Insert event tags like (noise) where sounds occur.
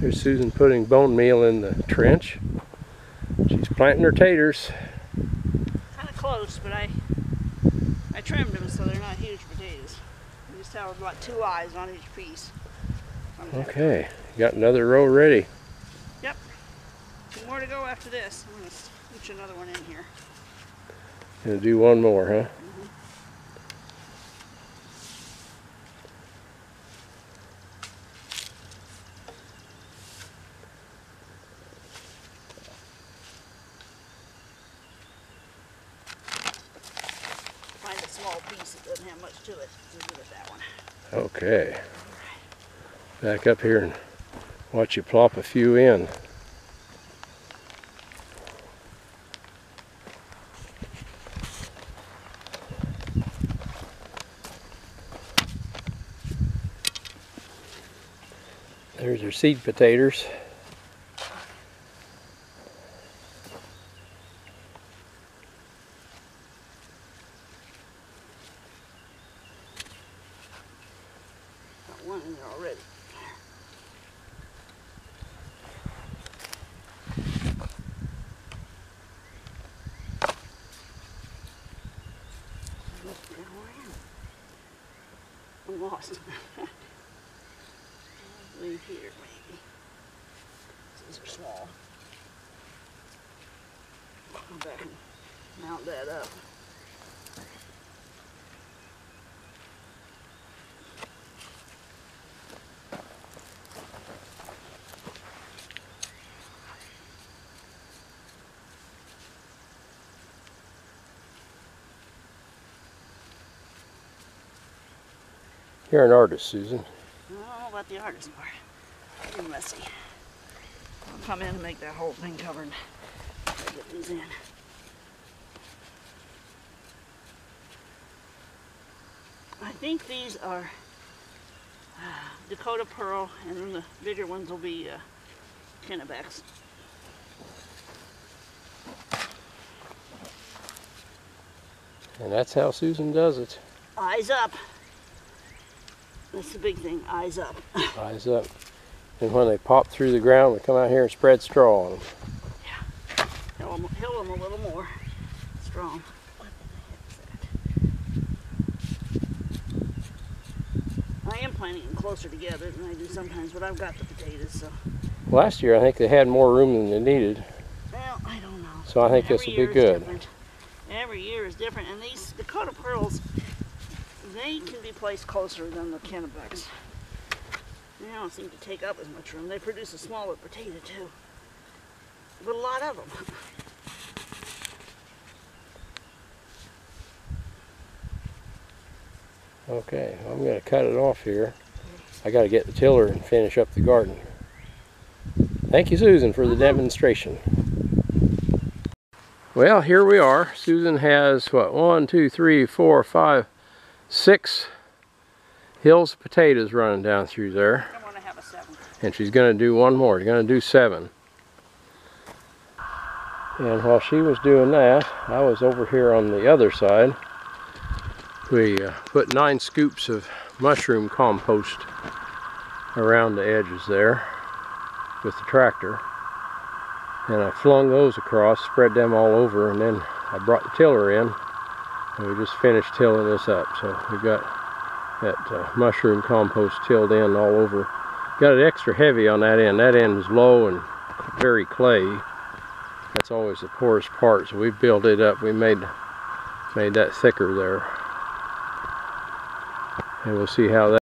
There's Susan putting bone meal in the trench. She's planting her taters. Kind of close, but I I trimmed them so they're not huge potatoes. I just have about two eyes on each piece. Okay, got another row ready. Yep. Two more to go after this. I'm gonna scooch another one in here. Gonna do one more, huh? Small piece that doesn't have much to it. We'll do it that one. Okay. Back up here and watch you plop a few in. There's your seed potatoes. One in there already. I'm lost. (laughs) Leave here, maybe. These are small. Go back and mount that up. You're an artist, Susan. I don't know about the artist part. Pretty messy. I'll come in and make that whole thing covered. Get these in. I think these are uh, Dakota Pearl, and then the bigger ones will be uh, Kennebecs. And that's how Susan does it. Eyes up. That's the big thing, eyes up. (laughs) Eyes up. And when they pop through the ground, we come out here and spread straw on them. Yeah, Hill them, hill 'em a little more strong. What the heck is that? I am planting them closer together than I do sometimes, but I've got the potatoes, so. Last year, I think they had more room than they needed. Well, I don't know. So I think Every this will be good. different. Every year is different, and these Dakota Pearls, they can be placed closer than the Kennebecs. They don't seem to take up as much room. They produce a smaller potato too, but a lot of them. Okay, I'm going to cut it off here. I got to get the tiller and finish up the garden. Thank you, Susan, for the uh-huh. demonstration. Well, here we are. Susan has, what, one, two, three, four, five, six hills of potatoes running down through there. I want to have a seven. And she's going to do one more. She's going to do seven. And while she was doing that, I was over here on the other side. We uh, put nine scoops of mushroom compost around the edges there with the tractor. And I flung those across, spread them all over, and then I brought the tiller in. We just finished tilling this up. So we've got that uh, mushroom compost tilled in all over. Got it extra heavy on that end. That end is low and very clay. That's always the poorest part. So we built it up. We made made that thicker there. And we'll see how that